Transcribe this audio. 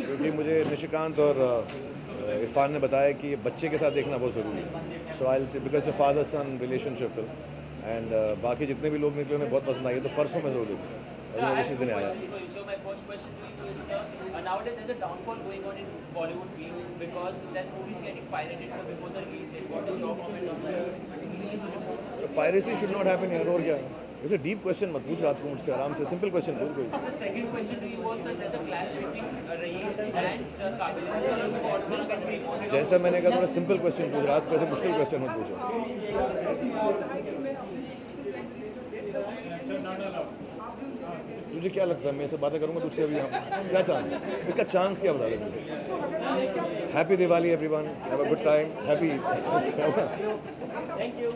क्योंकि मुझे निशिकांत और इरफान ने बताया कि बच्चे के साथ देखना बहुत ज़रूरी है। So I see because a father son relationship film and बाकी जितने भी लोग निकले उन्हें बहुत पसंद आई तो परसों में ज़रूर और मैं दिन आया। पायरेसी शुड नॉट हैपन यार और क्या? वैसे डीप क्वेश्चन मत पूछ रहा था मुझसे आराम से सिंपल क्वेश्चन पूछ गई जैसा मैंने कहा, थोड़ा सिंपल क्वेश्चन पूछ रहा आप मुश्किल क्वेश्चन मत पूछो। मुझे क्या लगता है, मैं ऐसे बातें करूँगा, तुझसे अभी यहाँ क्या चांस इसका चांस क्या बता दें मुझे? Happy Diwali everyone have a good time happy thank you